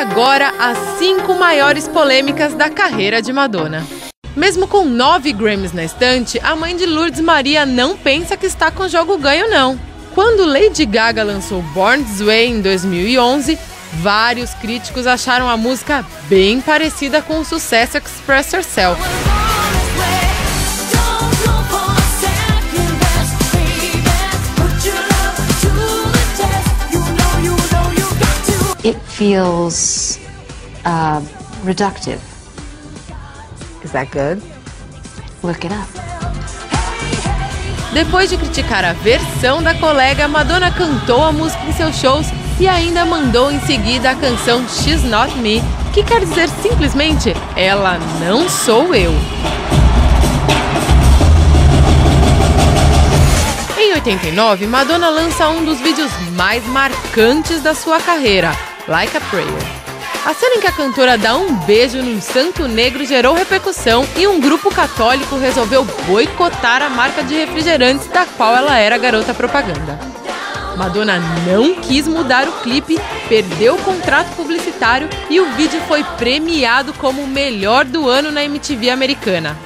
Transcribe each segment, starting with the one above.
agora as cinco maiores polêmicas da carreira de Madonna. Mesmo com nove Grammys na estante, a mãe de Lourdes Maria não pensa que está com jogo ganho, não. Quando Lady Gaga lançou Born This Way em 2011, vários críticos acharam a música bem parecida com o sucesso Express Yourself. It feels uh, reductive. Is that good? Look it up. Depois de criticar a versão da colega, Madonna cantou a música em seus shows e ainda mandou em seguida a canção She's Not Me, que quer dizer simplesmente Ela não sou eu. Em 89, Madonna lança um dos vídeos mais marcantes da sua carreira, Like a Prayer. A cena em que a cantora dá um beijo num santo negro gerou repercussão e um grupo católico resolveu boicotar a marca de refrigerantes da qual ela era garota propaganda. Madonna não quis mudar o clipe, perdeu o contrato publicitário e o vídeo foi premiado como o melhor do ano na MTV americana.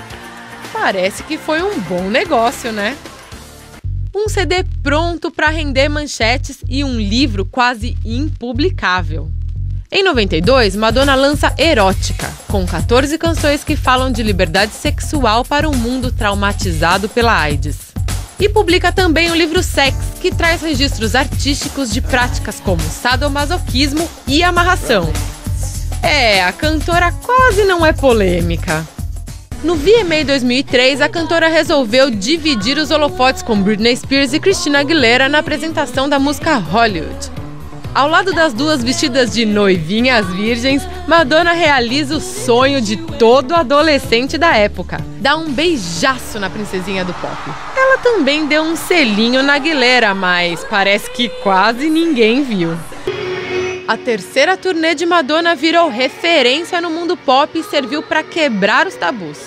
Parece que foi um bom negócio, né? Um CD pronto para render manchetes e um livro quase impublicável. Em 92, Madonna lança Erótica, com 14 canções que falam de liberdade sexual para um mundo traumatizado pela AIDS. E publica também o livro Sex, que traz registros artísticos de práticas como sadomasoquismo e amarração. É, a cantora quase não é polêmica. No VMA 2003, a cantora resolveu dividir os holofotes com Britney Spears e Christina Aguilera na apresentação da música Hollywood. Ao lado das duas vestidas de noivinhas virgens, Madonna realiza o sonho de todo adolescente da época. Dá um beijaço na princesinha do pop. Ela também deu um selinho na Aguilera, mas parece que quase ninguém viu. A terceira turnê de Madonna virou referência no mundo pop e serviu para quebrar os tabus.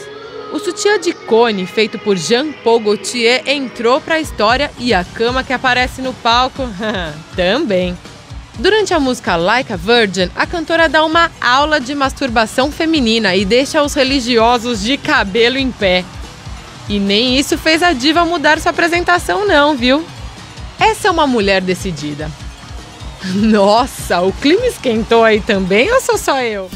O sutiã de cone feito por Jean-Paul Gaultier entrou para a história e a cama que aparece no palco também. Durante a música Like a Virgin, a cantora dá uma aula de masturbação feminina e deixa os religiosos de cabelo em pé. E nem isso fez a diva mudar sua apresentação, não, viu? Essa é uma mulher decidida. Nossa, o clima esquentou aí também ou sou só eu?